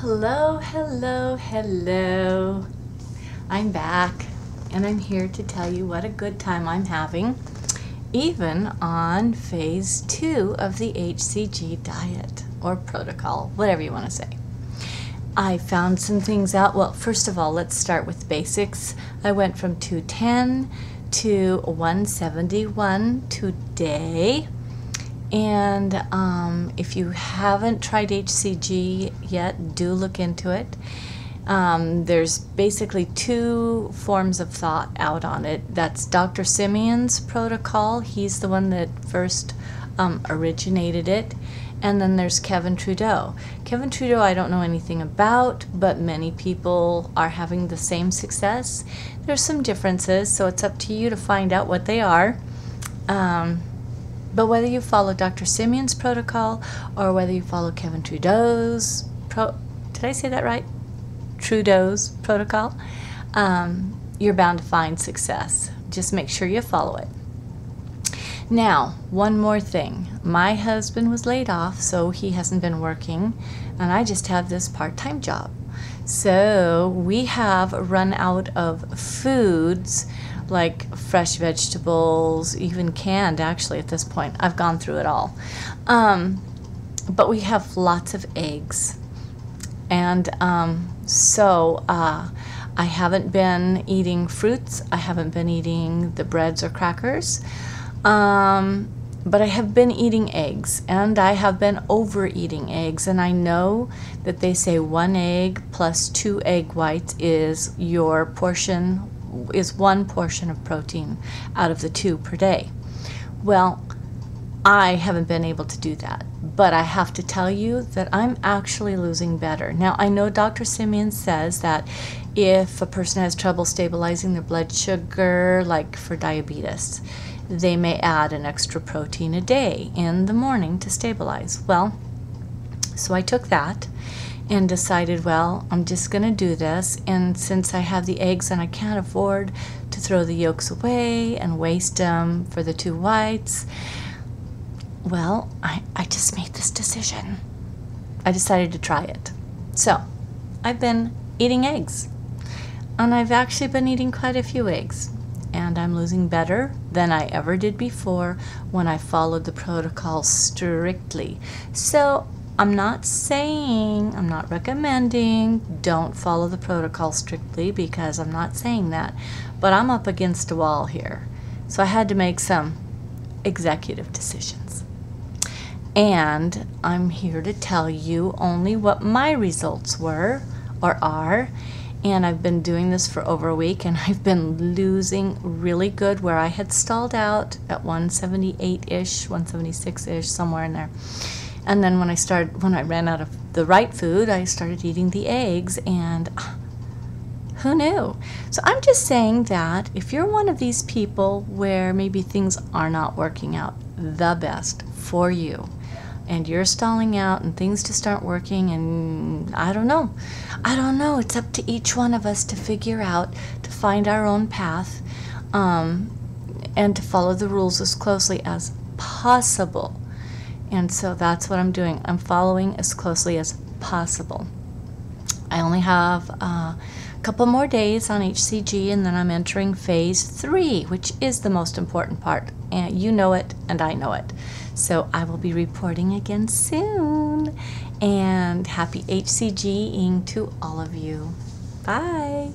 Hello, hello, hello. I'm back and I'm here to tell you what a good time I'm having, even on phase two of the HCG diet or protocol, whatever you want to say. I found some things out. Well, first of all, let's start with basics. I went from 210 to 171 today. And um, if you haven't tried HCG yet, do look into it. Um, there's basically two forms of thought out on it. That's Dr. Simeons' protocol. He's the one that first um, originated it. And then there's Kevin Trudeau. Kevin Trudeau, I don't know anything about, but many people are having the same success. There's some differences, so it's up to you to find out what they are. Um, but whether you follow Dr. Simeons' protocol or whether you follow Kevin Trudeau's pro, did I say that right? Trudeau's protocol, um, you're bound to find success. Just make sure you follow it. Now, one more thing. My husband was laid off, so he hasn't been working, and I just have this part time job. So we have run out of foods like fresh vegetables, even canned actually at this point. I've gone through it all. Um, but we have lots of eggs. And um, so uh, I haven't been eating fruits, I haven't been eating the breads or crackers. Um, but I have been eating eggs and I have been overeating eggs. And I know that they say one egg plus two egg whites is your portion is one portion of protein out of the two per day. Well, I haven't been able to do that, but I have to tell you that I'm actually losing better. Now, I know Dr. Simeon says that if a person has trouble stabilizing their blood sugar, like for diabetes, they may add an extra protein a day in the morning to stabilize. Well, so I took that and decided, well, I'm just going to do this. And since I have the eggs and I can't afford to throw the yolks away and waste them for the two whites, well, I, I just made this decision. I decided to try it. So, I've been eating eggs. And I've actually been eating quite a few eggs. And I'm losing better than I ever did before when I followed the protocol strictly. So I'm not saying, I'm not recommending, don't follow the protocol strictly because I'm not saying that. But I'm up against a wall here. So I had to make some executive decisions. And I'm here to tell you only what my results were or are. And I've been doing this for over a week and I've been losing really good where I had stalled out at 178 ish, 176 ish, somewhere in there. And then when I started, when I ran out of the right food, I started eating the eggs, and who knew? So I'm just saying that if you're one of these people where maybe things are not working out the best for you, and you're stalling out and things just aren't working and I don't know. I don't know. It's up to each one of us to figure out, to find our own path, um, and to follow the rules as closely as possible. And so that's what I'm doing. I'm following as closely as possible. I only have uh, a couple more days on HCG and then I'm entering phase three, which is the most important part. And you know it and I know it. So I will be reporting again soon. And happy HCGing to all of you. Bye.